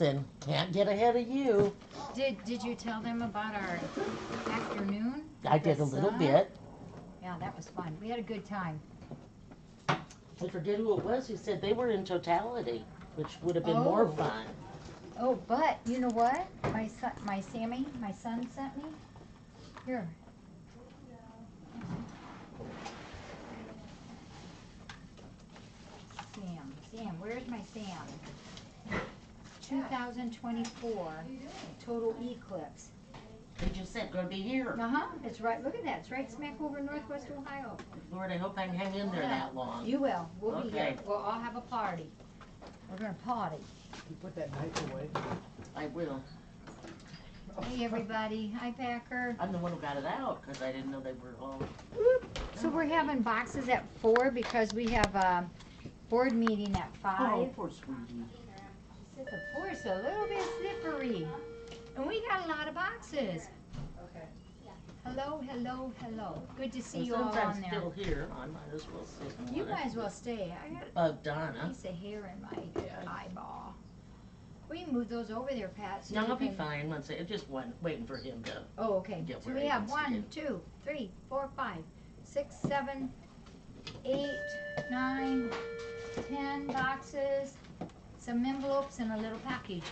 and can't get ahead of you. Did, did you tell them about our afternoon? I did a little sun? bit. Yeah, that was fun. We had a good time. I forget who it was who said they were in totality, which would have been more Oh. fun. Oh, but you know what? My son, my Sammy, my son sent me. Here. Sam, Sam, where's my Sam? 2024 total eclipse. They just said it's gonna be here. Uh huh. It's right. Look at that. It's right smack over Northwest Ohio. Lord, I hope I can hang in there that long. You will. We'll be here. Okay. We'll all have a party. We're gonna party. You put that knife away. I will. Hey everybody. Hi Packer. I'm the one who got it out because I didn't know they were all. So we're having boxes at four because we have a board meeting at Oh, five. poor sweetie. Said the floor's a little bit slippery. And we got a lot of boxes. Okay. Hello, hello, hello. Good to see you all since I'm on there. still here, I might as well sit You might as well stay. I got Bug a Donna. piece of hair in my Yeah. eyeball. We can move those over there, Pat. so No, you I'll be can- fine once I, just one, waiting for him to. Oh, okay. So we have to one, two, three, four, five, six, seven, eight, nine, ten boxes, some envelopes, and a little package.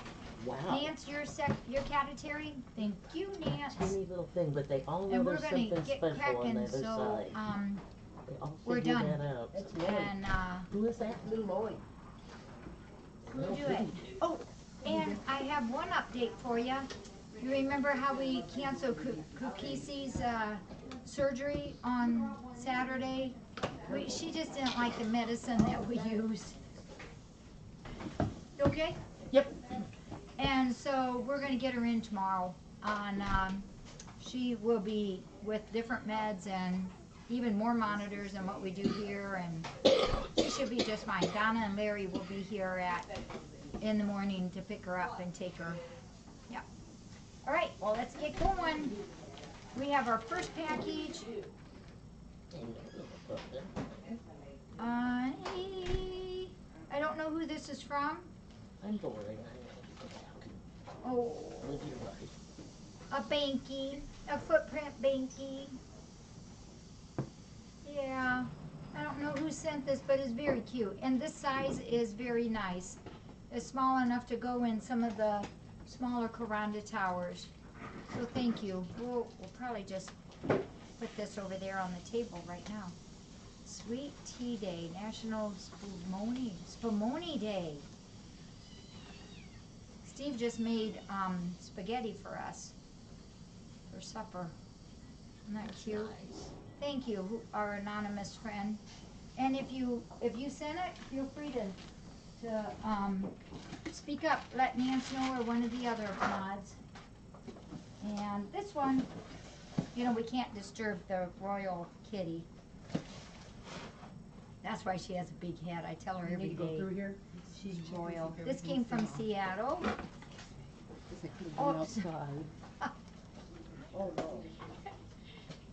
Wow. Nance, your sec, your category? Thank you, Nance. Tiny little thing, but they all know And we're there's gonna something get special on cracking, the other so, side. um, They all we're figure done. that out. That's Lloyd. and, uh, Who is that? Little Lloyd. we'll do it. Oh, and I have one update for you. You remember how we canceled Ku- Kukisi's, uh, surgery on Saturday? We, she just didn't like the medicine that we used. Okay? Yep. And so we're gonna get her in tomorrow on, um, she will be with different meds and even more monitors than what we do here and she should be just fine. Donna and Larry will be here at, in the morning to pick her up and take her. Yeah. All right, well, let's get going. We have our first package. Uh, I don't know who this is from. I'm boring. I know. Oh, Live your life. a banky, a footprint banky. Yeah, I don't know who sent this, but it's very cute. And this size is very nice. It's small enough to go in some of the smaller Kuranda towers. So thank you. We'll, we'll probably just put this over there on the table right now. Sweet Tea Day, National Spumoni, Spumoni Day. Steve just made um, spaghetti for us for supper. Isn't that cute? Thank you, our anonymous friend. And if you if you send it, feel free to to um, speak up. Let Nance know or one of the other mods. And this one, you know, we can't disturb the royal kitty. That's why she has a big head. I tell her You every need to go through here? She's Check royal. This came from Seattle. It's like Oh, going outside. No.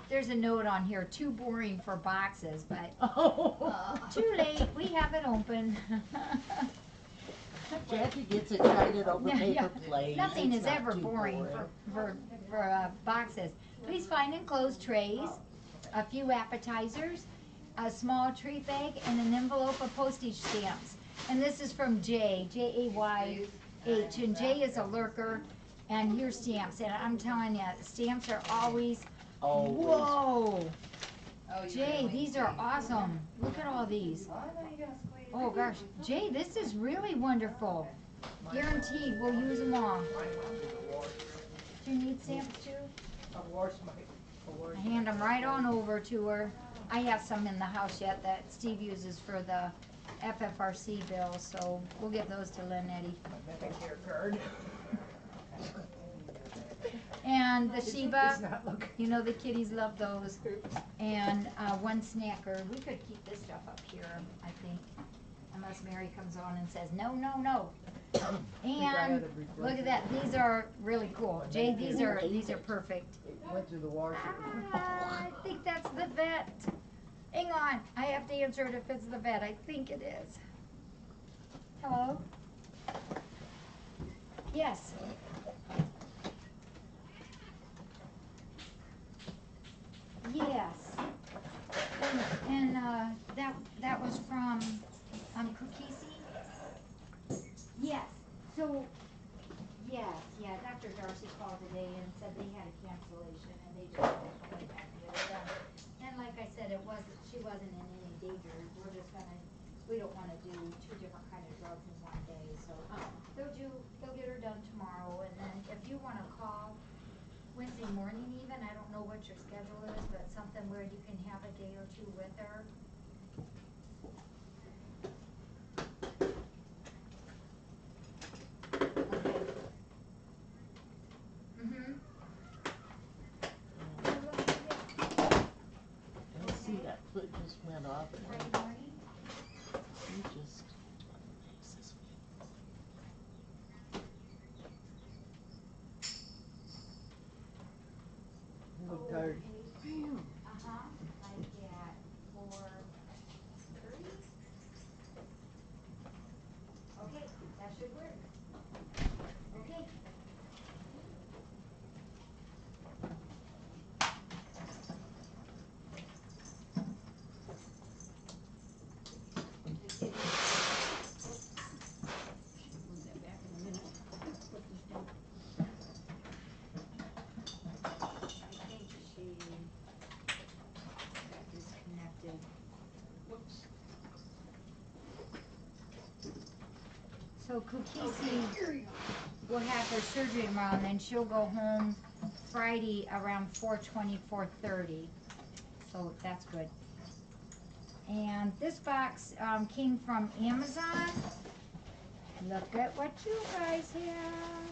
There's a note on here, too boring for boxes, but Oh. too late, we have it open. Jackie gets excited over Yeah, paper yeah. planes. Nothing It's is not ever too boring for, for, for, uh, boxes. Please find enclosed trays, a few appetizers, a small treat bag, and an envelope of postage stamps. And this is from Jay, J A Y H, and Jay is a lurker, and here's stamps, and I'm telling you, stamps are always, Always. whoa! Oh Jay, these are awesome. Look at all these. Oh gosh, Jay, this is really wonderful. Guaranteed, we'll use them all. Do you need stamps too? I've washed my, I've washed I hand them right on over to her. I have some in the house yet that Steve uses for the FFRC bills, so we'll give those to Lynette. my Medicare card. And the Sheba, not you know the kitties love those. And uh, one snacker. We could keep this stuff up here, I think, unless Mary comes on and says no, no, no. And look at that. These are really cool. Jay, these are these are perfect. Went through the washer. Ah, I think that's the vet. Hang on, I have to answer it if it's the vet. I think it is. Hello? Yes. Yes. And, and, uh, that, that was from, um, Kukisi? Yes, so, yes, yeah, Dr. Darcy called today and said they had a cancellation and they just went back to get it done. And like I said, it wasn't, she wasn't in any danger, we're just gonna, we don't wanna do two different kind of drugs in one day, so. Um, they'll do, they'll get her done tomorrow, and then if you wanna call Wednesday morning even, I don't know what your schedule is, but something where you can have a day or two with her. Okay. Mm-hmm. I see that foot just went off. and Friday morning? You just. Jesus. I'm tired. Uh-huh, like at four thirty? Okay, that should work. Okay. I think she got disconnected. So Kukisi will have her surgery tomorrow, and then she'll go home Friday around 4:20, 4:30. So that's good. And this box, um, came from Amazon. Look at what you guys have.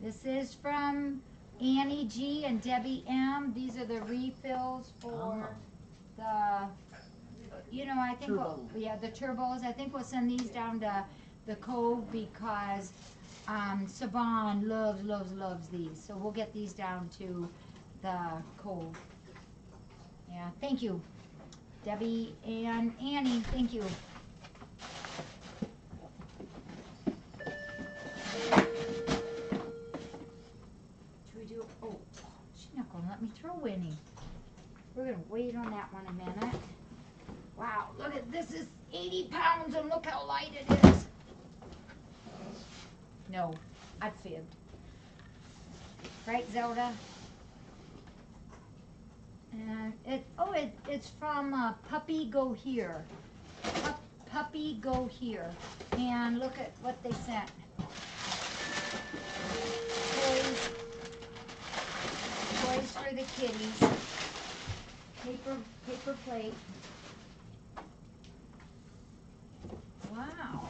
This is from Annie G and Debbie M. These are the refills for the, you know, I think, we'll- yeah, the turbos. I think we'll send these down to the Cove because, um, Saban loves, loves, loves these. So we'll get these down to the Cove. Yeah, thank you. Debbie and Annie, thank you. Should we do, oh, she's not gonna let me throw any. We're gonna wait on that one a minute. Wow, look at, this is eighty pounds and look how light it is. No, I fibbed. Right, Zelda? And it, oh, it, it's from, uh, Puppy Go Here. Pup- Puppy Go Here. And look at what they sent. Toys. Toys for the kitties. Paper, paper plate. Wow.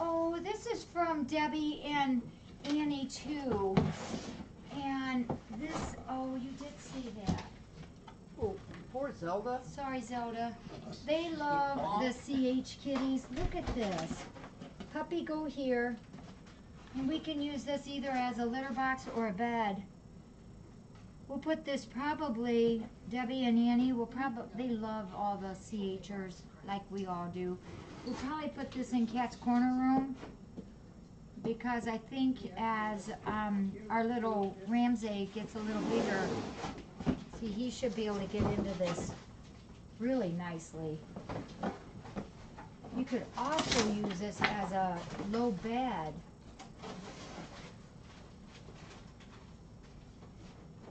Oh, this is from Debbie and Annie too. And this, oh, you did see that. Oh, poor Zelda. Sorry, Zelda. They love the CH kitties. Look at this. Puppy go here. And we can use this either as a litter box or a bed. We'll put this probably, Debbie and Annie will probably, they love all the CHers like we all do. We'll probably put this in Cat's Corner Room because I think as um, our little Ramsey gets a little bigger, see, he should be able to get into this really nicely. You could also use this as a low bed.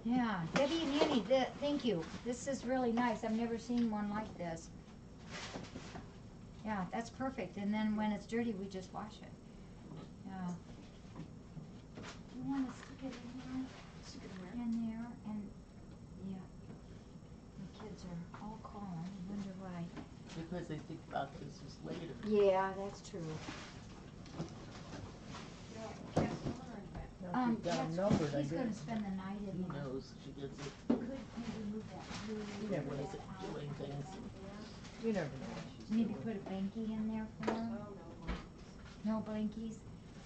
Yeah, Debbie and Annie, th- thank you. This is really nice. I've never seen one like this. Yeah, that's perfect. And then when it's dirty, we just wash it. Yeah. You wanna stick it in there? Stick it In there, and, yeah. The kids are all calling, I wonder why. Because they think about this is later. Yeah, that's true. Um, she's that's- them I he's gonna guess. spend the night in Who there. knows? She gets it. Could maybe move that blue. You never know. that Doing things. You never know. She's Maybe still- put a banky in there for him? No blankies?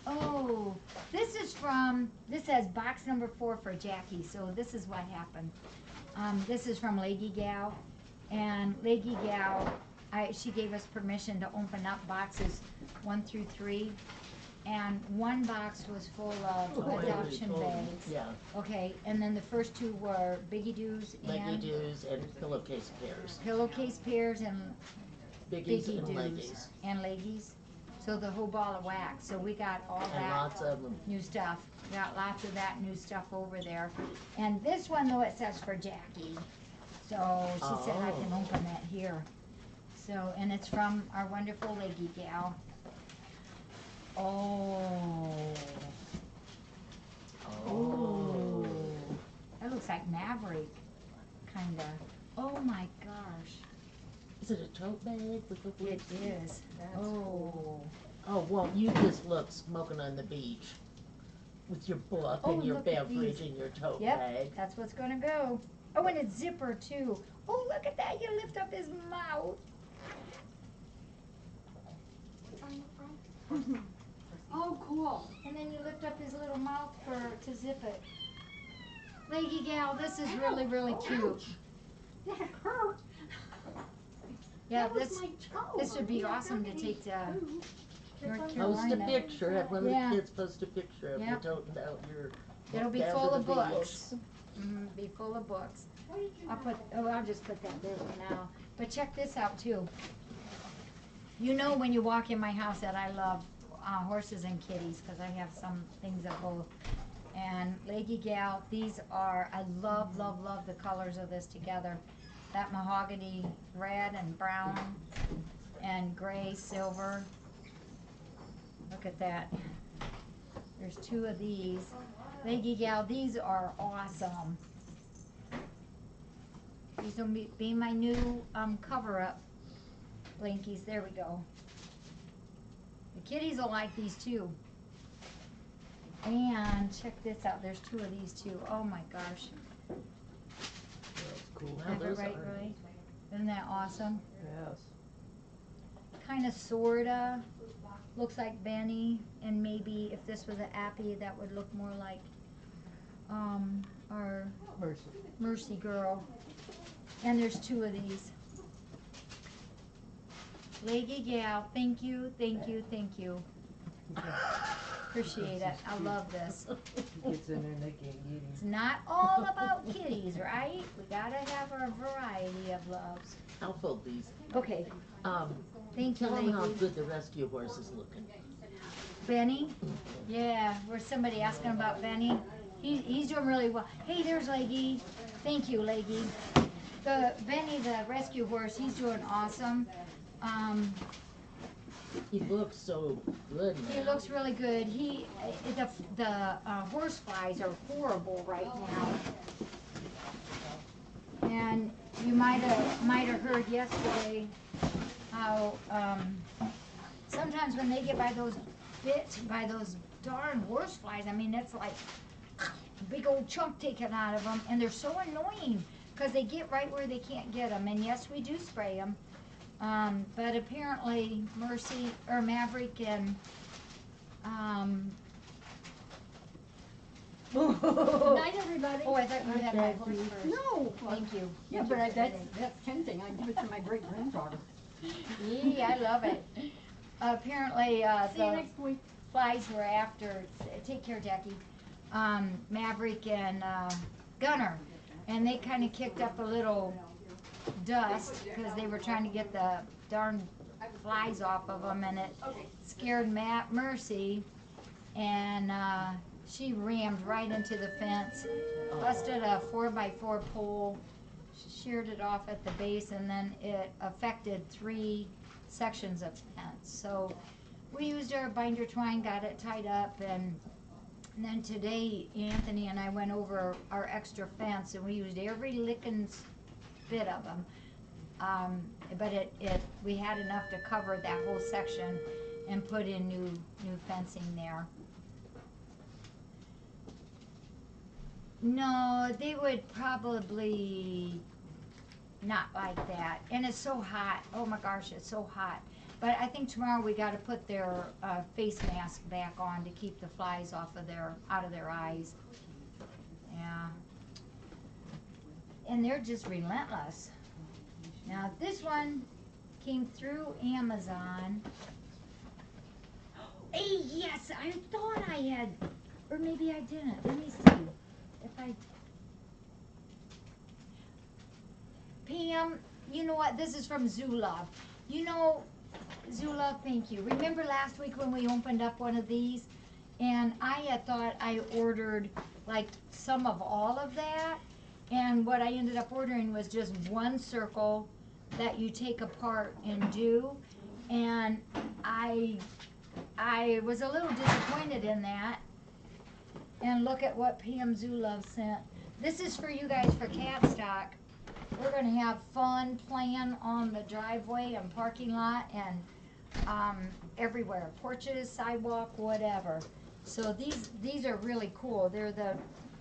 Oh, this is from, this says box number four for Jackie, so this is what happened. Um, this is from Leggy Gal, and Leggy Gal, I, she gave us permission to open up boxes one through three. and one box was full of Oh, I already adoption told him. bags. Yeah, Okay, and then the first two were Biggie Doos leggy and doos and pillowcase pairs, pillowcase pairs and biggies Biggie and Doos leggies, and leggies. So the whole ball of wax. So we got all and that lots of them. new stuff. Got lots of that new stuff over there. And this one though it says for Jackie. So she said I can Oh. open that here. So and it's from our wonderful leggy gal. Oh. Oh. That looks like Maverick, kinda. Oh my gosh. Is it a tote bag with the It wheels? is. That's Oh. Oh, won't you just look smoking on the beach with your book Oh, and your look at beverage these. and your tote Yep. bag? That's what's gonna go. Oh, and it's zipper too. Oh, look at that. You lift up his mouth. Oh, cool. And then you lift up his little mouth for to zip it. Leggy gal, this is really, really oh, cute. That hurt. Yeah, That was this my toe. this would be Yeah, awesome to that take to is- North Post a Carolina. picture, have one of Yeah. the kids post a picture of you Yep. toting out your. It'll be down to full the of beach. books. Mm, be full of books. What did you I'll put, oh, I'll just put that there for now. But check this out too. You know when you walk in my house that I love uh, horses and kitties because I have some things of both. And Leggy Gal, these are, I love, love, love the colors of this together. That mahogany red and brown and gray, silver. Look at that. There's two of these. Leggy Gal, these are awesome. These will be, be my new, um, cover-up blankies, there we go. The kitties will like these too. And check this out, there's two of these too, oh my gosh. Cool. I How have those right, are. Roy? Isn't that awesome? Yes. Kinda sorta, looks like Benny, and maybe if this was an Appy, that would look more like, um, our Mercy. Mercy Girl. And there's two of these. Leggy gal, thank you, thank you, thank you. Appreciate it. I love this. He gets in there and they can't get It's him. not all about kitties, right? We gotta have our variety of loves. I'll fold these. Okay, Um, thank you, tell them how Leggy. good the rescue horse is looking. Benny? Yeah, where's somebody asking about Benny? He, he's doing really well. Hey, there's Leggy. Thank you, Leggy. The Benny, the rescue horse, he's doing awesome. Um, He looks so good now. he looks really good. He, uh, the, the uh, horse flies are horrible right now. And you might have, might have heard yesterday how, um, sometimes when they get by those bit, by those darn horse flies, I mean, it's like a big old chunk taken out of them, and they're so annoying, cause they get right where they can't get them, and yes, we do spray them. Um, but apparently Mercy, or Maverick and, um. Good night, everybody. Oh, I thought you had my horse first. No. Thank you. Yeah, but I, that's, that's tempting. I give it to my great granddaughter. Yee, I love it. Apparently, uh, See you the next week. flies were after, take care, Jackie, um, Maverick and, uh, Gunner. And they kinda kicked up a little dust, cause they were trying to get the darn flies off of them, and it scared Matt Mercy. And, uh, she rammed right into the fence, busted a four by four pole, sheared it off at the base, and then it affected three sections of fence. So we used our binder twine, got it tied up, and, and then today Anthony and I went over our extra fence, and we used every licking s- bit of them. Um, but it, it, we had enough to cover that whole section and put in new, new fencing there. No, they would probably not like that. And it's so hot. Oh my gosh, it's so hot. But I think tomorrow we gotta put their, uh, face mask back on to keep the flies off of their, out of their eyes. Yeah. And they're just relentless. Now, this one came through Amazon. Hey, yes, I thought I had, or maybe I didn't. Let me see if I. Pam, you know what? This is from Zula. You know, Zula, thank you. Remember last week when we opened up one of these? And I had thought I ordered like some of all of that. And what I ended up ordering was just one circle that you take apart and do. And I I was a little disappointed in that. And look at what PM Zulove sent. This is for you guys for cat stock. We're gonna have fun playing on the driveway and parking lot and um, everywhere, porches, sidewalk, whatever. So these these are really cool. They're the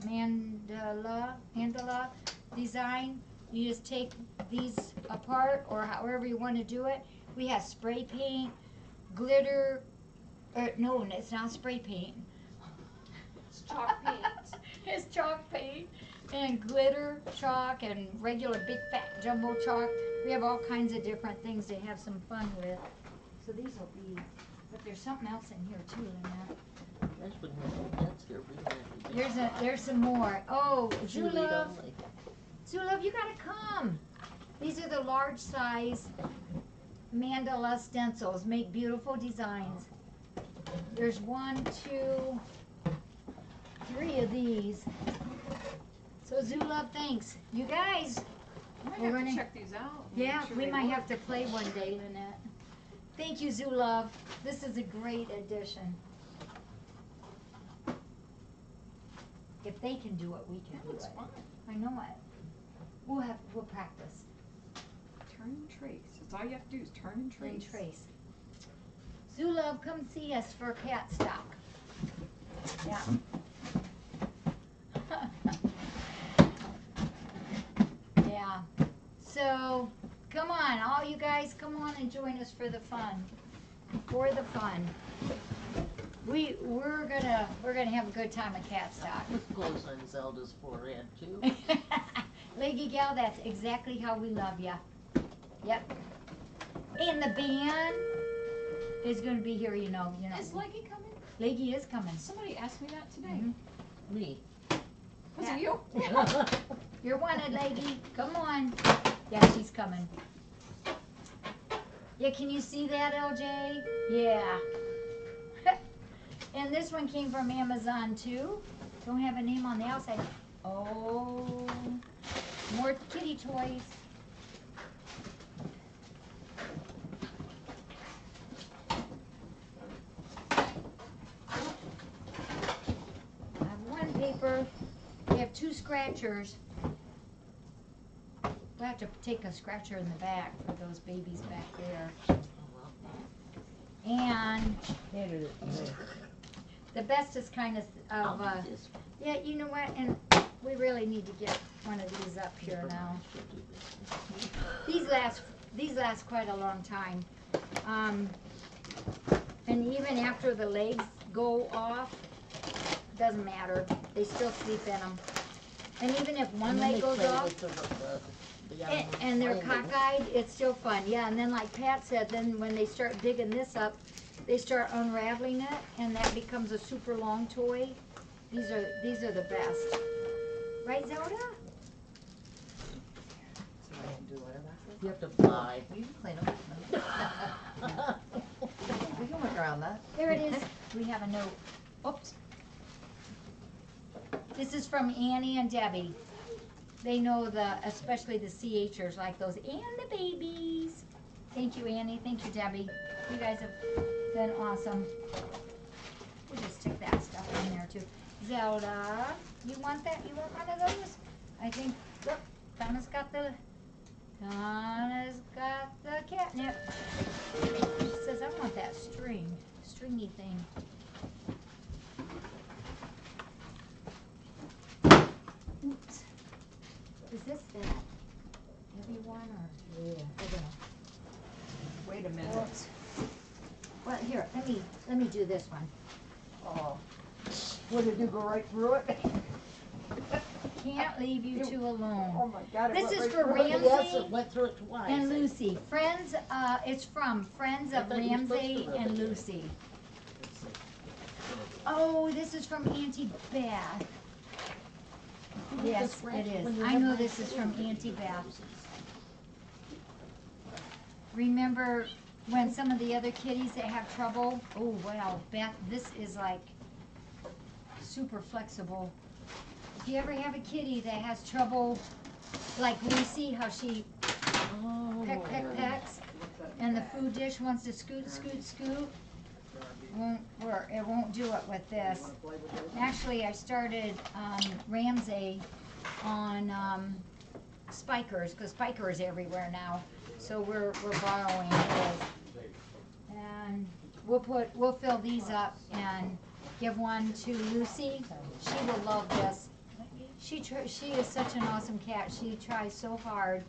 mandala mandala design. You just take these apart or however you want to do it. We have spray paint, glitter. Uh, no, it's not spray paint. It's chalk paint. it's chalk paint and glitter chalk and regular big fat jumbo chalk. We have all kinds of different things to have some fun with. So these will be, but there's something else in here too, Lynette. That's when we're, that's here, read that. There's a, there's some more. Oh, You read Zulov. Zulov, you gotta come. These are the large size mandala stencils, make beautiful designs. There's one, two, three of these. So Zulov, thanks. You guys, I might We're have running- to check these out. yeah, sure we might work. have to play one day, Lynette. Thank you, Zulov. This is a great addition. If they can do it, we can That do looks it. fun. I know it. We'll have, we'll practice Turn and trace. That's all you have to do is turn and trace. and trace. Zulov, come see us for cat stock. Yeah. Yeah, so, come on, all you guys, come on and join us for the fun, for the fun. We, we're gonna, we're gonna have a good time at cat stock. With clothes on Zelda's forehead too. Leggy gal, that's exactly how we love ya. Yep. And the band is gonna be here, you know, you know. Is Leggy coming? Leggy is coming. Somebody asked me that today. Mhm. Me. Was Yeah. it you? You're wanted, Leggy. Come on. Yeah, she's coming. Yeah, can you see that, LJ? Yeah. And this one came from Amazon too. Don't have a name on the outside. Oh, more kitty toys. I have one paper. We have two scratchers. We'll have to take a scratcher in the back for those babies back there. And me. the bestest kind of, I'll of do uh, this. yeah, you know what, and we really need to get one of these up here now. She'll do this. These last, these last quite a long time. Um, and even after the legs go off, doesn't matter, they still sleep in them. And even if one And then leg they goes play off, with the- the- the and, other and they're playing with it. cockeyed, it's still fun, yeah, and then like Pat said, then when they start digging this up, they start unraveling it, and that becomes a super long toy. These are, these are the best. Right, Zelda? So I can do whatever. You have to fly. You can clean them. We can work around that. There it is. We have a note. Oops. This is from Annie and Debbie. They know the, especially the CHers, like those, and the babies. Thank you, Annie. Thank you, Debbie. You guys have been awesome. We'll just stick that stuff in there too. Zelda, you want that? You want one of those? I think, look, Donna's got the, Donna's got the catnip. She says, I want that string, stringy thing. Oops. Is this that heavy one or? Yeah. I don't know. Wait a minute. Oops. Well, here, let me, let me do this one. Oh. What did you go right through it? Can't leave you two Oh alone. Oh my God. it This went is right for through it. Ramsey. Yes, it went through it twice. And Lucy, friends, uh, it's from Friends I of thought you were supposed to Ramsey rub and it in. Lucy. Oh, this is from Auntie Beth. Yes, Scratch it when is. you I know this is from. Auntie Beth. Remember when some of the other kitties that have trouble? Oh, well, Beth, this is like super flexible. If you ever have a kitty that has trouble, like Lucy, how she Oh. peck, peck, pecks, and the food dish wants to scoot, scoot, scoot, won't work, it won't do it with this. Actually, I started, um, Ramsay on, um, Spikers, cause Spiker is everywhere now, so we're, we're borrowing. And we'll put, we'll fill these up and give one to Lucy, she will love this. She tr- she is such an awesome cat, she tries so hard.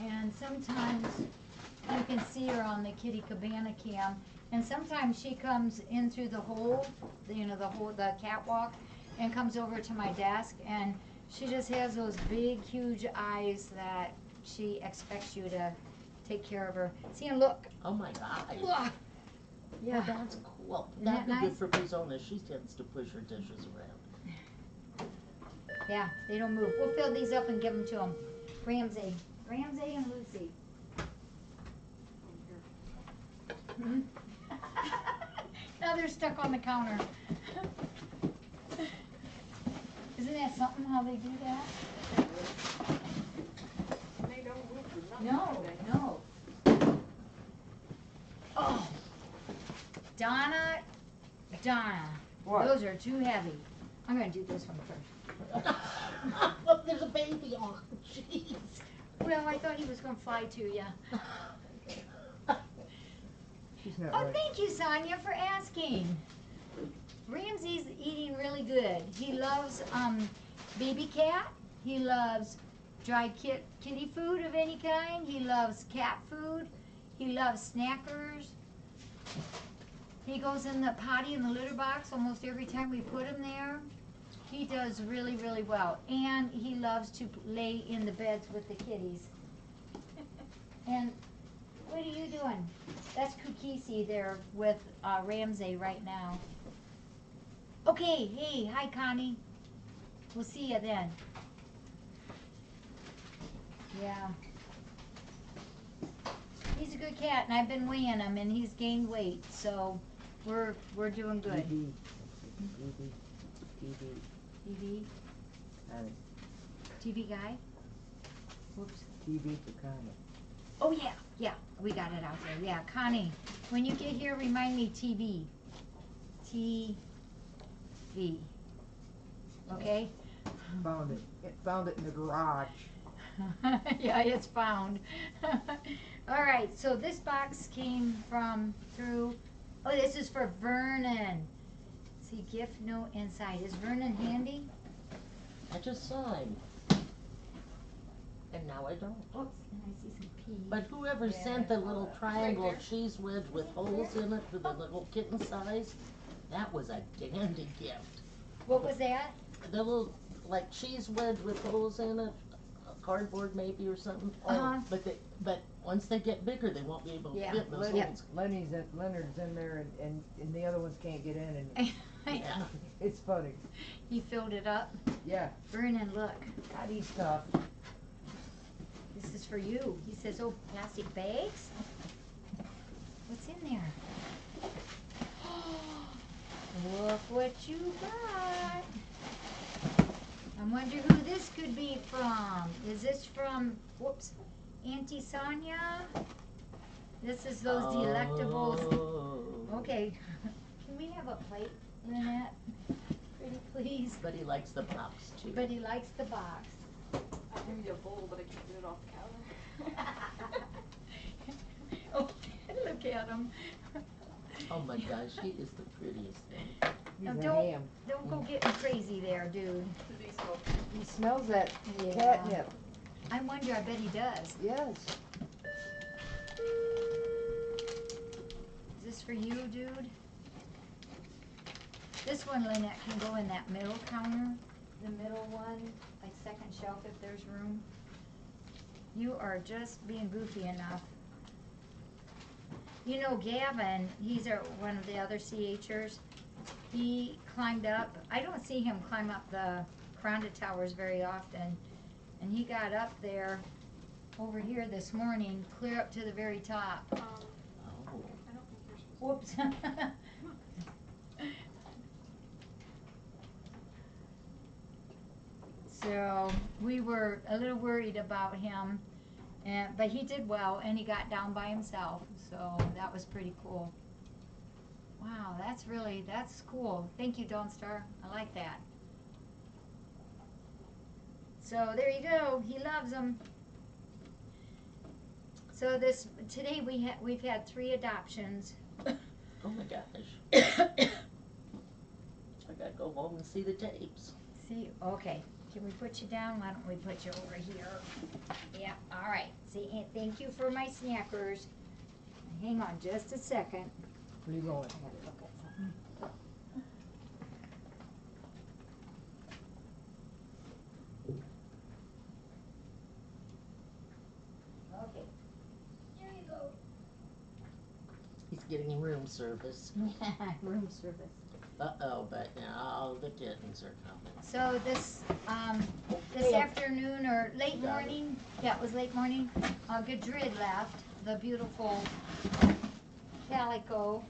And sometimes you can see her on the kitty cabana cam, and sometimes she comes in through the hole, you know, the hole, the catwalk, and comes over to my desk, and she just has those big, huge eyes that she expects you to take care of her. See, and look, Oh my God. Ugh. Yeah, that's cool. Isn't That'd that be nice? good for Pizona. She tends to push her dishes around. yeah, they don't move. We'll fill these up and give them to them. Ramsey. Ramsey and Lucy. Hmm? now they're stuck on the counter. Isn't that something how they do that? They don't move for nothing. No, do no. Oh, Donna, Donna, What? those are too heavy. I'm gonna do this one first. Look, there's a baby on. Jeez. Well, I thought he was gonna fly to you. She's not Oh, right. thank you, Sonia, for asking. Ramsey's eating really good. He loves um, baby cat. He loves dry kit kitty food of any kind. He loves cat food. He loves snackers. He goes in the potty in the litter box almost every time we put him there. He does really, really well. And he loves to lay in the beds with the kitties. And what are you doing? That's Kukisi there with uh, Ramsay right now. Okay, hey, hi Connie. We'll see you then. Yeah. He's a good cat, and I've been weighing him, and he's gained weight, so we're we're doing good. TV. TV. TV. TV. TV guy. Whoops. TV for Connie. Oh yeah, yeah, we got it out there. Yeah, Connie, when you get here, remind me TV. TV. Okay? Found it. It found it in the garage. yeah, it's found. All right, so this box came from through. Oh, this is for Vernon. See, gift note inside. Is Vernon handy? I just signed. And now I don't. Oops, and I see some pee. But whoever Yeah, sent the little triangle there. cheese wedge with holes in it for the little kitten size, that was a dandy gift. what was that? The little, like cheese wedge with holes in it, cardboard maybe or something. Oh, Uh-huh. But they, but once they get bigger, they won't be able to Yeah. fit in those Lenny- holes. Lenny's in, Leonard's in there and, and, and the other ones can't get in and Yeah. it's funny. he filled it up. Yeah, Vernon, look. God, he's tough. This is for you. He says, oh, plastic bags? What's in there? Look what you got. I wonder who this could be from. Is this from, whoops, Auntie Sonia? This is those delectables. Oh. Okay. Can we have a plate, Lynette? Pretty please. But he likes the box too. But he likes the box. I'll give you a bowl, but I can't get it off the counter. oh, look at him. Oh my gosh, he is the prettiest thing. He's Now a don't- ham. Don't go getting crazy there, dude. He smells that Yeah. catnip. I wonder, I bet he does. Yes. Is this for you, dude? This one, Lynette, can go in that middle counter, the middle one, like second shelf if there's room. You are just being goofy enough. You know Gavin, he's our, one of the other CHers. He climbed up, I don't see him climb up the Kuranda Towers very often. And he got up there over here this morning, clear up to the very top. Um, Oh, I don't think you're supposed Whoops. So, we were a little worried about him, and, but he did well, and he got down by himself, so that was pretty cool. Wow, that's really, that's cool. Thank you, Dawn Star, I like that. So, there you go, he loves them. So this, today we had, we've had three adoptions. oh my gosh. I gotta go home and see the tapes. See, okay, can we put you down? Why don't we put you over here? Yeah, all right. See, and thank you for my snackers. Hang on just a second. Where you going? I gotta look at something. Okay. Here you go. He's getting room service. Room service. Uh-oh, but now the kittens are coming. So this, um, this Okay. afternoon or late Got it. morning, yeah, it was late morning, uh, Gadrid left, the beautiful calico.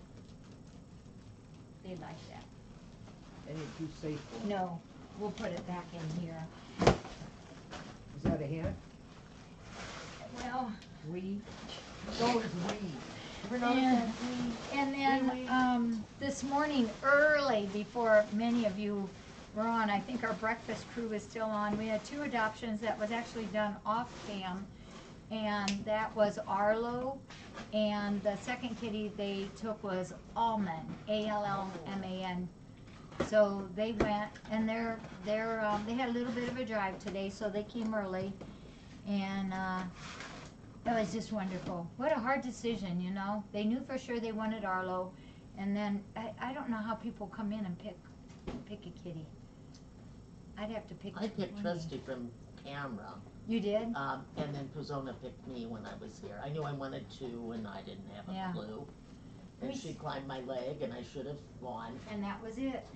They like that. Any too safe for? No, we'll put it back in here. Is that a hint? Well, We? So is we. Ever notice and, and then, um, this morning, early, before many of you were on, I think our breakfast crew was still on, we had two adoptions that was actually done off cam. And that was Arlo, and the second kitty they took was Allman, A-L-L-M-A-N. So they went, and they're, they're, um, they had a little bit of a drive today, so they came early. And, uh, it was just wonderful. What a hard decision, you know? They knew for sure they wanted Arlo, and then, I, I don't know how people come in and pick, pick a kitty. I'd have to pick I picked 20. Trusty from camera, You did? um, and then Puzona picked me when I was here. I knew I wanted to, and I didn't have Yeah. a clue. And We she s- climbed my leg and I should have gone. And that was it.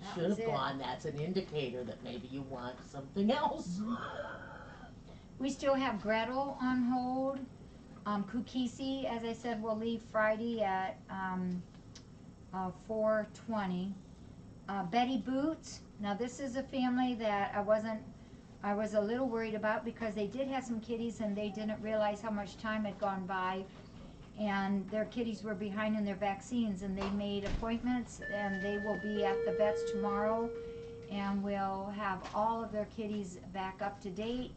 That Should was have it. gone, that's an indicator that maybe you want something else. We still have Gretel on hold. Um, Kukisi, as I said, will leave Friday at, um, uh, four twenty. Uh, Betty Boots, now this is a family that I wasn't, I was a little worried about because they did have some kitties and they didn't realize how much time had gone by. And their kitties were behind in their vaccines and they made appointments and they will be at the vets tomorrow. And we'll have all of their kitties back up to date.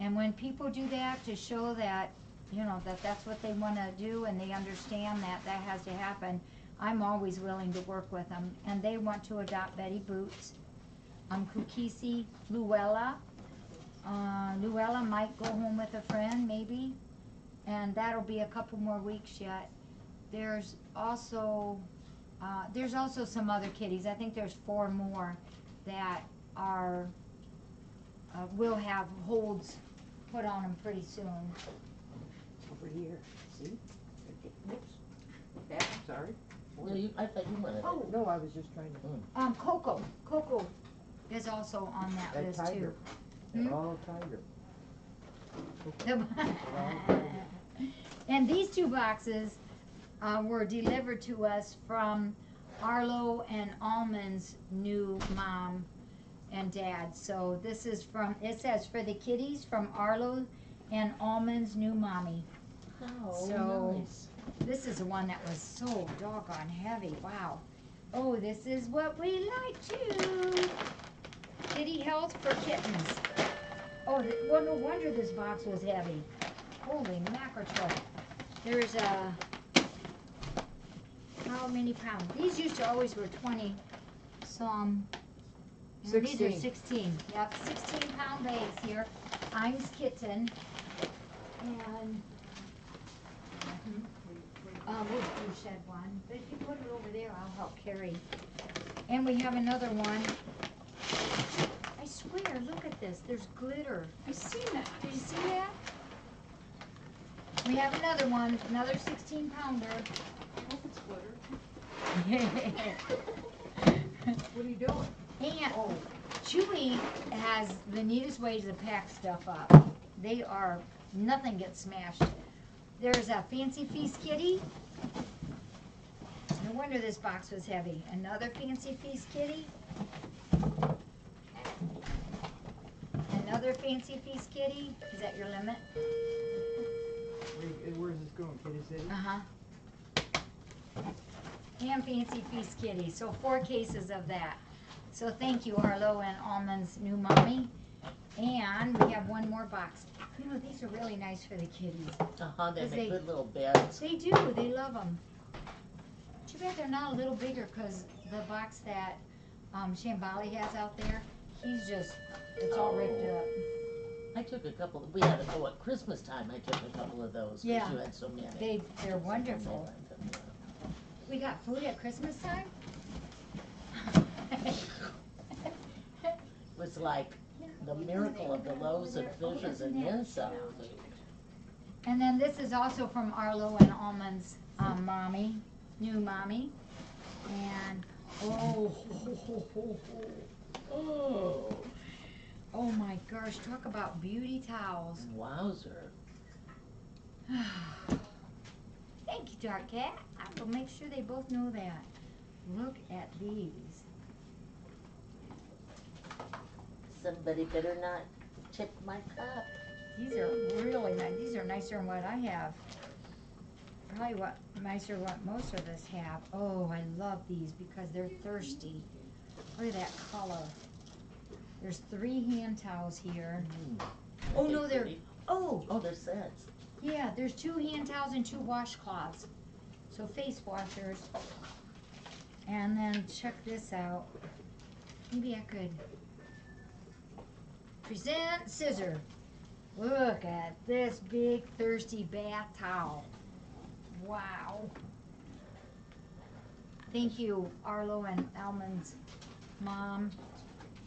And when people do that to show that, you know, that that's what they wanna do and they understand that that has to happen, I'm always willing to work with them. And they want to adopt Betty Boots. Um, Kukisi, Luella. Uh, Luella might go home with a friend, maybe. And that'll be a couple more weeks yet. There's also, uh, there's also some other kitties. I think there's four more that are, uh, will have holds put on them pretty soon. Over here, see? Whoops. Yeah, sorry. Well, you, I thought you wanted it. Oh, no, I was just trying to, Um, Coco, Coco is also on that that list tiger. too. They're Hmm? all tiger. And these two boxes, uh, were delivered to us from Arlo and Allman's new mom and dad. So this is from, it says for the kitties from Arlo and Allman's new mommy. Oh, So- nice. This is the one that was so doggone heavy, wow. Oh, this is what we like to. Kitty health for kittens. Oh, well, no wonder this box was heavy. Holy mackerel. There's a, how many pounds? These used to always were twenty some. and These are Sixteen. sixteen, yep, sixteen pound bags here. Iams kitten. And mm-hmm. uh, we'll, we'll shed one, but if you put it over there, I'll help carry. And we have another one. I look at this, there's glitter. I seen that. Did you see that? We have another one, another sixteen pounder. Hope it's glitter. What are you doing? And Oh, Chewy has the neatest ways to pack stuff up. They are, nothing gets smashed. There's a Fancy Feast kitty. No wonder this box was heavy. Another Fancy Feast kitty. Another Fancy Feast kitty. Is that your limit? where, where's this going, Kitty City? Uh-huh. And Fancy Feast kitty, so four cases of that. So thank you, Arlo and Allman's new mommy. And we have one more box. You know, these are really nice for the kitties. Uh-huh, they Cause make they- good little beds. They do, they love them. Too bad they're not a little bigger, cause the box that, um, Shambali has out there, he's just, it's all ripped up. I took a couple, we had, a- oh, at Christmas time, I took a couple of those, cause you had so many. They, they're wonderful. yeah. We got food at Christmas time? It was like the miracle of the loaves and fishes and then some. And then this is also from Arlo and Allman's um, mommy, new mommy. And oh, Oh, gosh, talk about beauty towels. wowzer. Thank you, Dark Cat. I will make sure they both know that. Look at these. Somebody better not tip my cup. These are really nice. These are nicer than what I have. Probably what nicer than what most of us have. Oh, I love these because they're thirsty. Look at that color. There's three hand towels here. Mm. Oh, no, they're- Oh, Oh, they're sets. yeah, there's two hand towels and two washcloths. So face washers. And then check this out. Maybe I could present scissor. Look at this big thirsty bath towel. Wow. Thank you, Arlo and Allman's mom.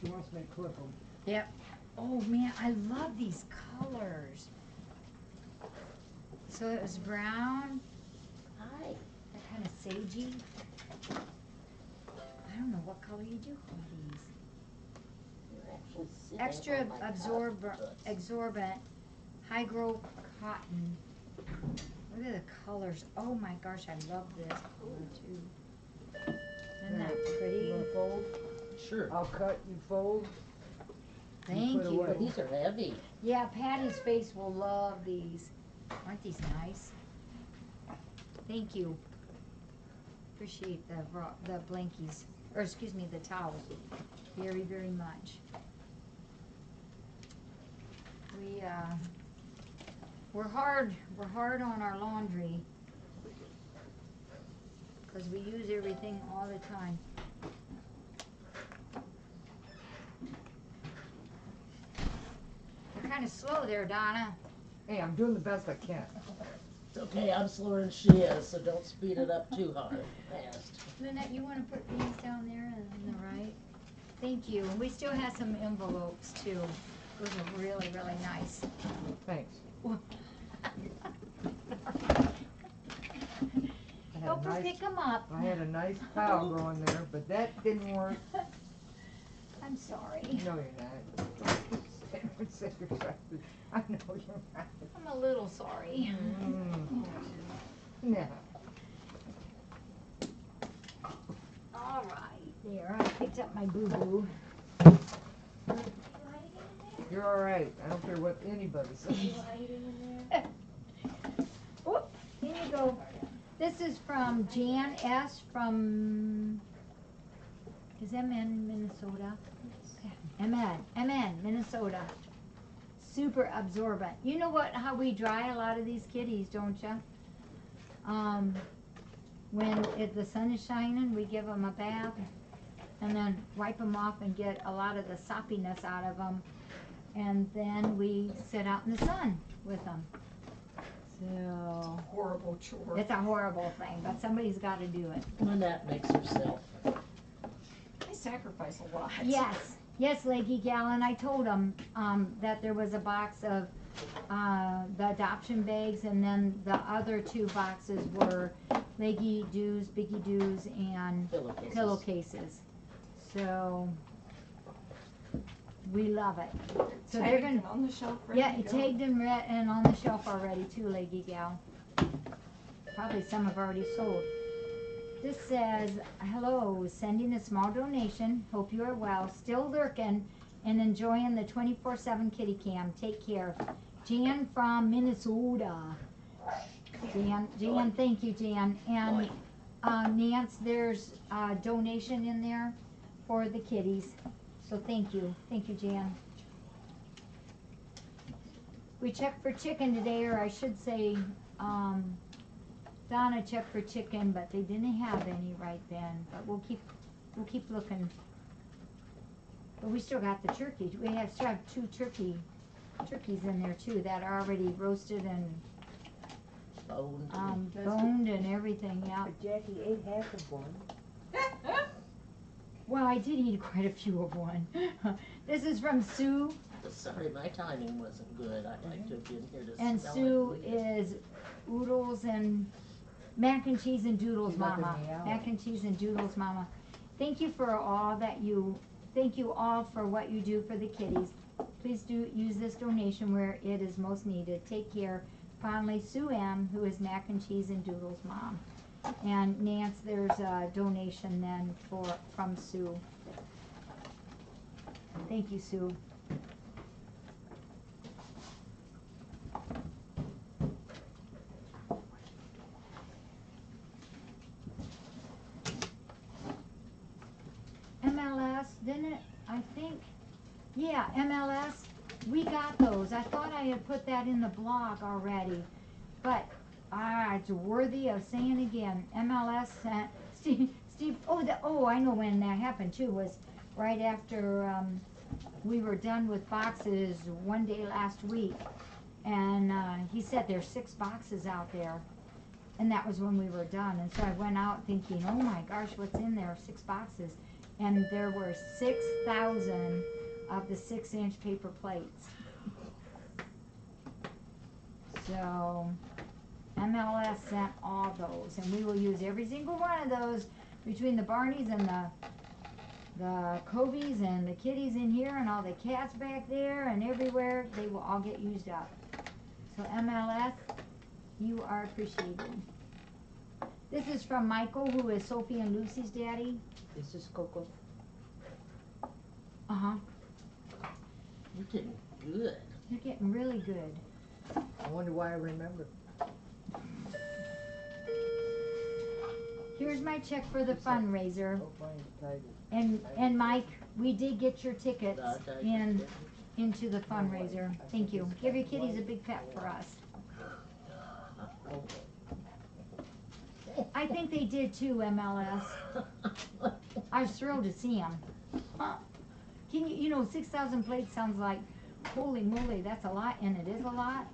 She wants me to clip them. Yep. Oh man, I love these colors. So it was brown, Hi. that kind of sagey. I don't know what color you do for these. You're actually sitting Extra on absorb, absorbent, hygro cotton. Look at the colors. Oh my gosh, I love this color too. Isn't that pretty? wanna fold? Sure. I'll cut, you fold. Thank put you. away. But these are heavy. Yeah, Patty's face will love these. Aren't these nice? Thank you. Appreciate the ro- the blankies, or excuse me, the towels, very, very much. We, uh, we're hard, we're hard on our laundry. Cause we use everything all the time. You're kinda slow there, Donna. Hey, I'm doing the best I can. It's okay, I'm slower than she is, so don't speed it up too hard, fast. Lynette, you wanna put these down there on the right? Thank you, and we still have some envelopes too. Those are really, really nice. Thanks. I had Help her nice, pick them up. I had a nice pile growing there, but that didn't work. I'm sorry. No, you're not. Don't say you're sorry. I know you're not. I'm a little sorry. Mm. No. All right, there, I picked up my boo-boo. You're all right. I don't care what anybody says. Whoop, here you go. This is from Jan S. from, is that MN Minnesota? MN, MN, Minnesota. Super absorbent. You know what, how we dry a lot of these kitties, don't you? Um, when if the sun is shining, we give them a bath and then wipe them off and get a lot of the soppiness out of them. And then we sit out in the sun with them. So, Horrible chore. it's a horrible thing, but somebody's gotta do it. Lynette makes herself. I sacrifice a lot. Yes, yes, Leggy Gal, and I told him, um, that there was a box of uh, the adoption bags, and then the other two boxes were Leggy Doos, Biggie Doos, and Pillowcases. pillowcases. So, we love it. So they're Tagged gonna, on the shelf, ready yeah, to it go. tagged and re- and on the shelf already too, Leggy Gal. Probably some have already sold. This says, hello, sending a small donation, hope you are well, still lurking and enjoying the twenty-four seven kitty cam, take care. Jan from Minnesota. Jan, Jan, thank you, Jan, and, uh, Nance, there's a donation in there for the kitties, so thank you, thank you, Jan. We checked for chicken today, or I should say, um, Donna checked for chicken, but they didn't have any right then, but we'll keep, we'll keep looking. But we still got the turkey, we have, still have two turkey, turkeys in there too, that are already roasted and, Boned. um, boned and everything, yeah. But Jackie ate half of one. Well, I did eat quite a few of one. This is from Sue, Sorry, my timing wasn't good. I'd like to have been here to and smell Sue it. is oodles and mac and cheese and doodles, helping mama. me out. Mac and cheese and doodles, mama. Thank you for all that you, thank you all for what you do for the kitties. Please do use this donation where it is most needed. Take care. Fondly, Sue M., who is mac and cheese and doodles mom. And Nance, there's a donation then for, from Sue. Thank you, Sue. MLS, didn't it, I think, yeah, MLS, we got those. I thought I had put that in the blog already, but, ah, it's worthy of saying again. MLS sent, Steve, Steve, oh, the, oh, I know when that happened too, was right after, um, we were done with boxes one day last week. And, uh, he said there's six boxes out there. And that was when we were done. And so I went out thinking, oh my gosh, what's in there? Six boxes. And there were six thousand of the six inch paper plates. So MLS sent all those and we will use every single one of those between the Barneys and the the Cobies and the kitties in here and all the cats back there and everywhere, they will all get used up. So MLS, you are appreciated. This is from Michael, who is Sophie and Lucy's daddy. This is Coco? Uh-huh, You're getting good. you're getting really good. I wonder why I remember. Here's my check for the fundraiser. Fine, tiger. And, and Mike, we did get your tickets in, into the fundraiser. Thank you. Give your kitties a big pat for us. I think they did too, MLS. I was thrilled to see them. Can you, you know, six thousand plates sounds like, holy moly, that's a lot, and it is a lot.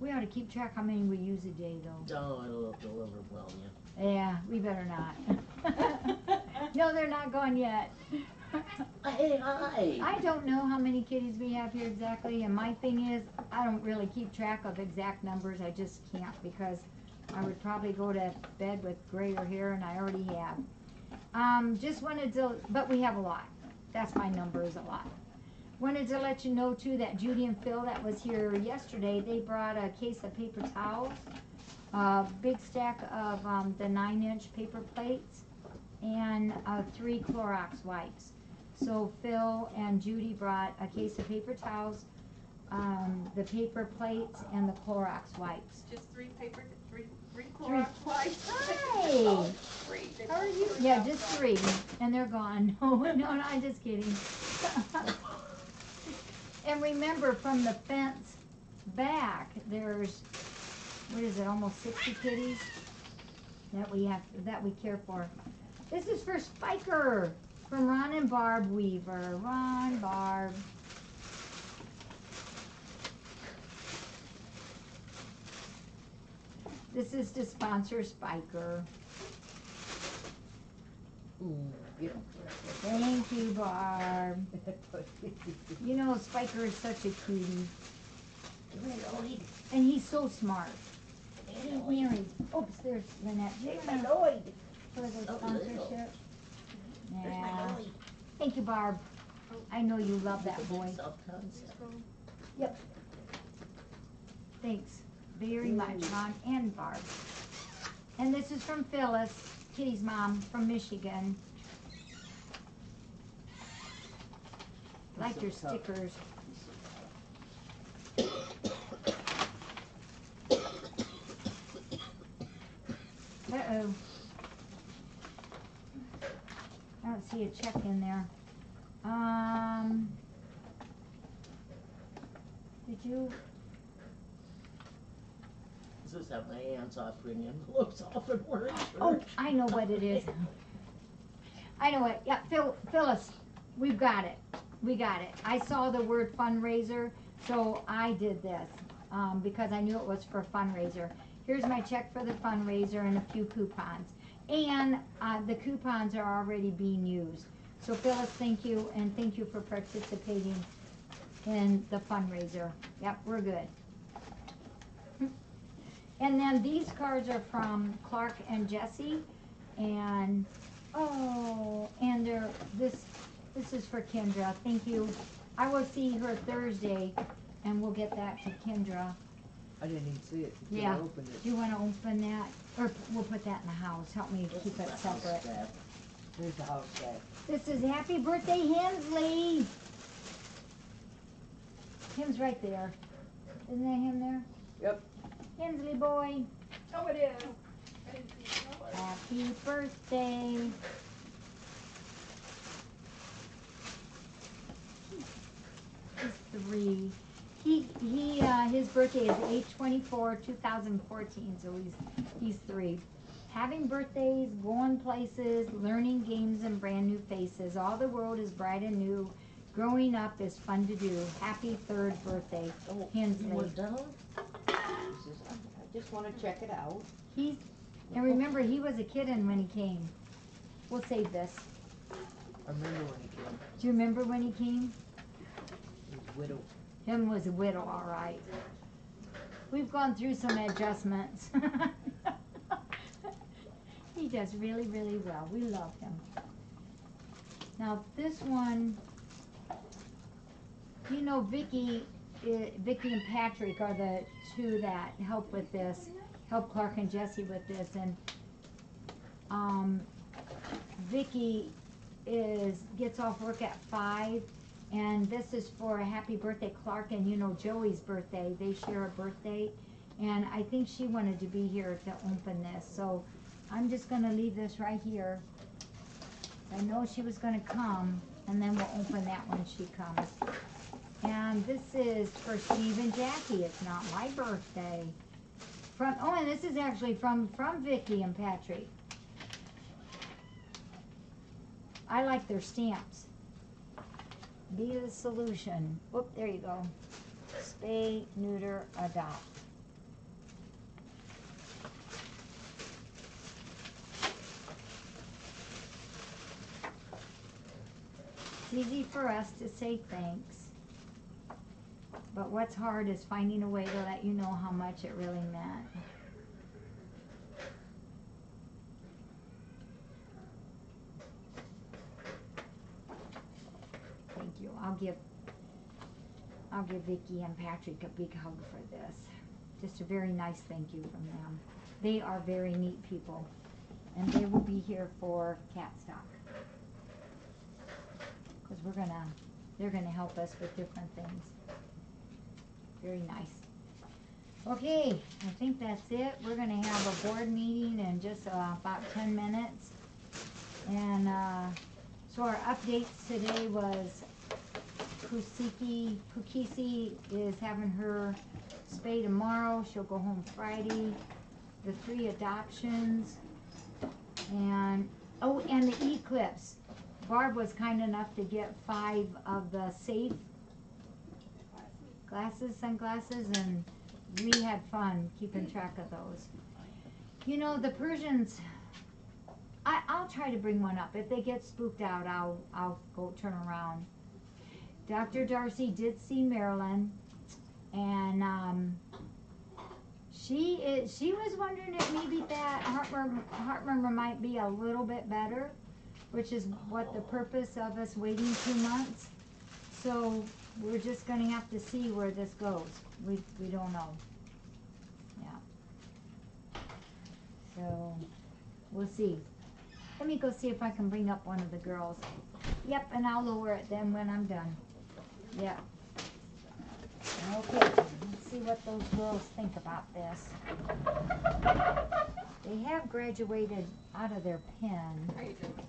We ought to keep track how many we use a day though. Oh, it'll, it'll overwhelm you. Yeah, we better not. No, they're not gone yet. Hey, hi. I don't know how many kitties we have here exactly, and my thing is, I don't really keep track of exact numbers, I just can't, because I would probably go to bed with grayer hair, and I already have. Um, just wanted to, but we have a lot, that's my numbers a lot. Wanted to let you know too, that Judy and Phil that was here yesterday, they brought a case of paper towels, a big stack of, um, the nine inch paper plates, and, uh, three Clorox wipes. So Phil and Judy brought a case of paper towels, um, the paper plates, and the Clorox wipes. Just three paper, three, three. Clorox wipes. Hi. Three. How are you? Yeah, just three, and they're gone. No, no, no, I'm just kidding. And remember, from the fence back, there's, what is it, almost sixty kitties that we have, that we care for. This is for Spiker, from Ron and Barb Weaver. Ron, Barb. This is to sponsor Spiker. Thank you, Barb. You know, Spiker is such a cutie. Lloyd. And he's so smart. Hey, Mary, oops, there's Lynette. There's my Lloyd. For the sponsorship? Yeah. Thank you, Barb. I know you love that boy. Self-concept. Thanks very much, Ron and Barb. And this is from Phyllis, Kitty's mom from Michigan. Like your stickers. Uh-oh. I don't see a check in there. Um, did you, Is how my hands off bring envelopes off and we're in oh, church. I know what it is. I know it, yeah, Phil, Phyllis, we've got it, we got it. I saw the word fundraiser, so I did this, um, because I knew it was for fundraiser. Here's my check for the fundraiser and a few coupons. And, uh, the coupons are already being used. So Phyllis, thank you, and thank you for participating in the fundraiser. Yep, we're good. And then these cards are from Clark and Jesse, and, oh, and they're, this, this is for Kendra, thank you. I will see her Thursday, and we'll get that to Kendra. I didn't even see it until Yeah. I opened it. Do you wanna open that, or we'll put that in the house, help me This keep is it the house separate. staff. There's the house back. This is happy birthday Hensley. Him's right there. Isn't that him there? Yep. Hensley boy, Oh, it is. I didn't see the color. happy birthday. He's three. He, he, uh, his birthday is eight twenty-four, two thousand fourteen, so he's, he's three. Having birthdays, going places, learning games and brand new faces. All the world is bright and new. Growing up is fun to do. Happy third birthday, Oh, you were Hensley. Done? This is- I just wanna check it out. He's, and remember, he was a kitten when he came. We'll save this. I remember when he came. Do you remember when he came? He was widow. Him was a widow, all right. We've gone through some adjustments. he does really, really well. We love him. Now this one, you know, Vicky, Vicky and Patrick are the two that help with this, help Clark and Jesse with this, and um, Vicky is gets off work at five and this is for a happy birthday Clark and you know Joey's birthday. They share a birthday. And I think she wanted to be here to open this. So I'm just gonna leave this right here. I know she was gonna come and then we'll open that when she comes. And this is for Steve and Jackie. It's not my birthday. From oh and this is actually from from Vicky and Patrick. I like their stamps. Be the solution. Whoop, there you go. Spay, neuter, adopt. It's easy for us to say thanks. But what's hard is finding a way to let you know how much it really meant. Thank you. I'll give, I'll give Vicky and Patrick a big hug for this. Just a very nice thank you from them. They are very neat people, and they will be here for cat stock. Cause we're gonna, they're gonna help us with different things. Very nice. Okay, I think that's it. We're gonna have a board meeting in just uh, about ten minutes. And, uh, so our updates today was Kusiki, Kukisi is having her spay tomorrow, she'll go home Friday. The three adoptions, and, oh, and the eclipse. Barb was kind enough to get five of the safe glasses, sunglasses, and we had fun keeping track of those. You know, the Persians, I, I'll try to bring one up. If they get spooked out, I'll, I'll go turn around. Dr. Darcy did see Marilyn. And, um, she is, she was wondering if maybe that heart murmur, heart murmur might be a little bit better, which is what the purpose of us waiting two months. So we're just gonna have to see where this goes. We, we don't know. Yeah. So, we'll see. Let me go see if I can bring up one of the girls. Yep, and I'll lower it then when I'm done. Yeah. Okay, let's see what those girls think about this. They have graduated out of their pen.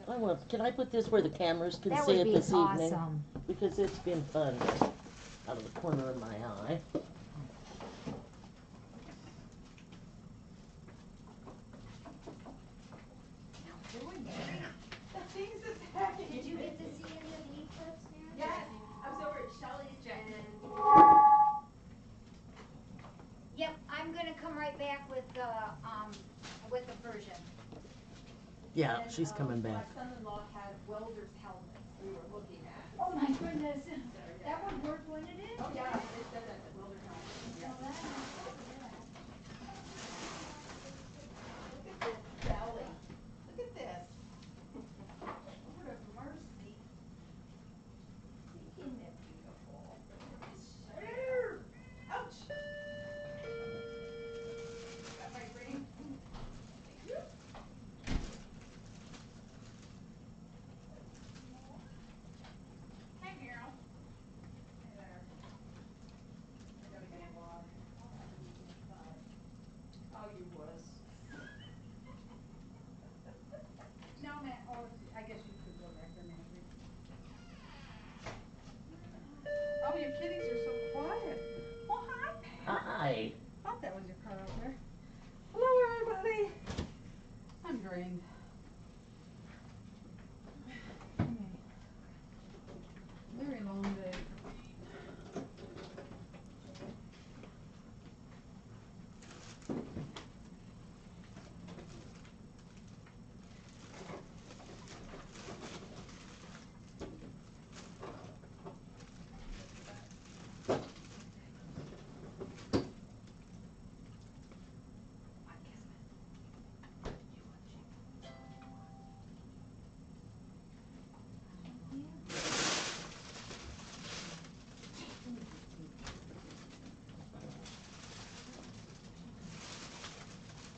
I will, can I put this where the cameras can That see would it be this evening? awesome. Because it's been fun, out of the corner of my eye. Did you get to see any of the eclipse, Mary? Yes, I was over at Shelley's and Yep, I'm gonna come right back with the, um, with the version. Yeah, and, she's um, coming back. My son-in-law had welder's helmets we were looking at. Oh my goodness, that would work, wouldn't it? Oh, yeah, it said that, the welder helmet. Yeah. Look at this belly. Look at this. Lord of mercy. Isn't it beautiful? Sure. Ouch. Got my ring. Thank you. Hi, Meryl. Hey there. I gotta get a lot. Oh, you was. No, man, oh, I guess you could go back there, maybe. Oh, your kitties are so quiet. Well, hi, Pat. Hi. Thought that was your car out there. Hello, everybody. I'm drained. Very long day.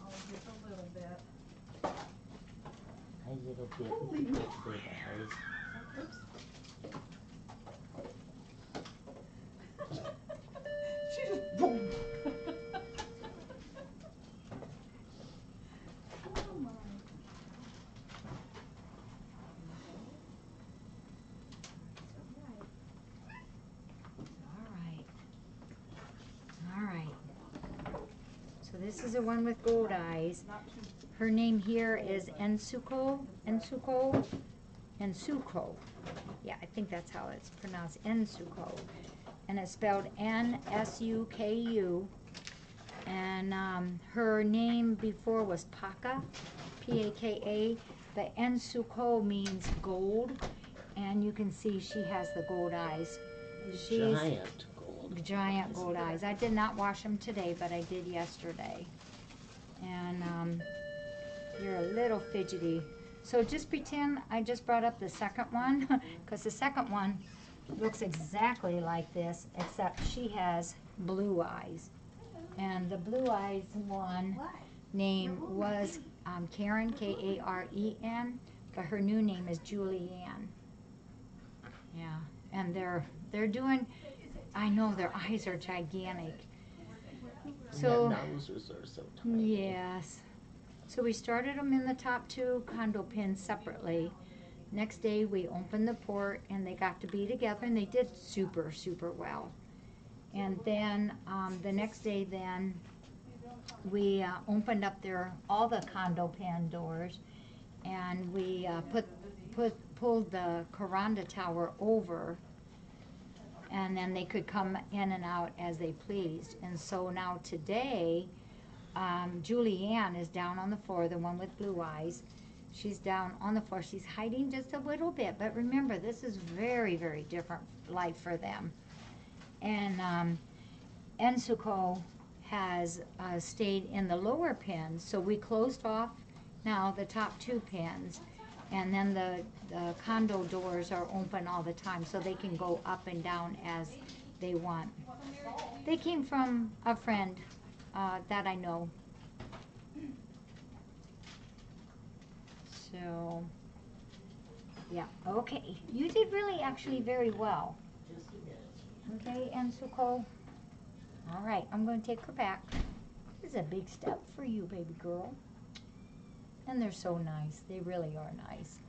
Oh, just a little bit. A little bit. Holy moly. eyes. She just boom. my. All right. All right. So this is the one with gold eyes. Her name here is Ensuko, Ensuko, Ensuko. Yeah, I think that's how it's pronounced, Ensuko. And it's spelled N-S-U-K-U. And, um, her name before was Paka, P-A-K-A, but Ensuko means gold. And you can see she has the gold eyes. She's Giant gold. giant gold eyes. I did not wash them today, but I did yesterday. And um, you're a little fidgety. So just pretend I just brought up the second one, because the second one looks exactly like this, except she has blue eyes. And the blue eyes one name was um, Karen, K-A-R-E-N, but her new name is Julianne. Yeah, and they're they're doing. I know their eyes are gigantic. So And that noses are so tiny. yes, so we started them in the top two condo pins separately. Next day we opened the port and they got to be together and they did super super well. And then um, the next day then we uh, opened up their all the condo pan doors and we uh, put put pulled the Kuranda tower over and then they could come in and out as they pleased. And so now today, um, Julianne is down on the floor, the one with blue eyes. She's down on the floor. She's hiding just a little bit, but remember, this is very, very different life for them. And um, Ensuko has uh, stayed in the lower pens, so we closed off now the top two pens. And then the, the condo doors are open all the time, so they can go up and down as they want. They came from a friend uh, that I know. So, yeah, okay. You did really actually very well. Okay, and. Okay, All right, I'm going to take her back. This is a big step for you, baby girl. And they're so nice. They really are nice.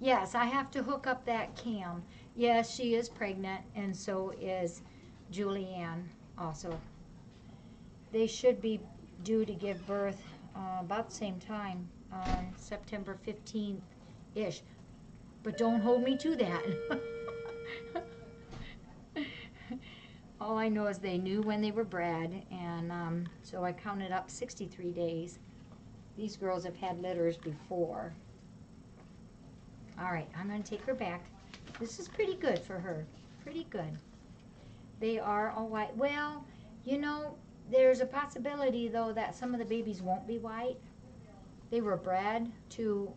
Yes, I have to hook up that cam. Yes, she is pregnant, and so is Julianne also. They should be due to give birth uh, about the same time, uh, September 15th ish. But don't hold me to that. All I know is they knew when they were bred, and um, so I counted up 63 days. These girls have had litters before. All right, I'm going to take her back. This is pretty good for her. Pretty good. They are all white. Well, you know, there's a possibility, though, that some of the babies won't be white. They were bred to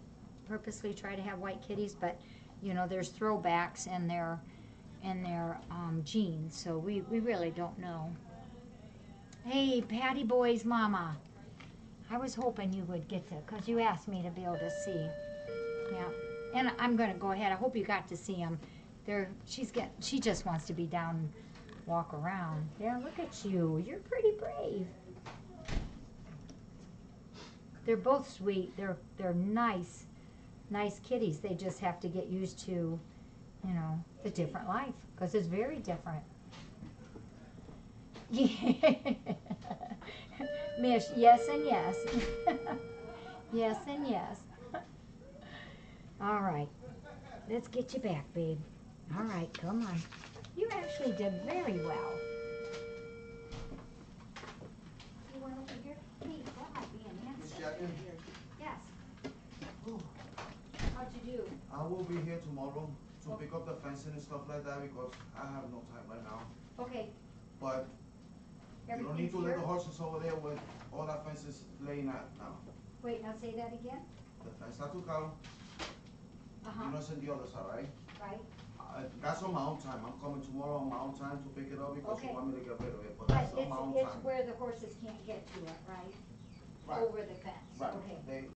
purposely try to have white kitties, but, you know, there's throwbacks in their in their um, genes, so we, we really don't know. Hey, Patty Boy's mama. I was hoping you would get to, because you asked me to be able to see. Yeah, and I'm going to go ahead. I hope you got to see them. They're, she's get, she just wants to be down walk around. Yeah, look at you. You're pretty brave. They're both sweet. They're they're nice, nice kitties. They just have to get used to, you know, the different life because it's very different. Yeah. Mish, yes and yes. yes and yes. All right. Let's get you back, babe. All right, come on. You actually did very well. You want over here? Hey, that might be an answer. Yes. How'd you do? I will be here tomorrow to pick up the fencing and stuff like that because I have no time right now. Okay, But you don't need everything's to let the horses over there with all that fences laying out now. Wait, now say that again? The fence está tocado, Uh-huh, you know, it's in the other side, right? right. I, that's on my own time. I'm coming tomorrow on my own time to pick it up because Okay. you want me to get rid of it, but But that's on it's, my own it's time. where the horses can't get to it, right? Right. Over the fence, Right, okay. they,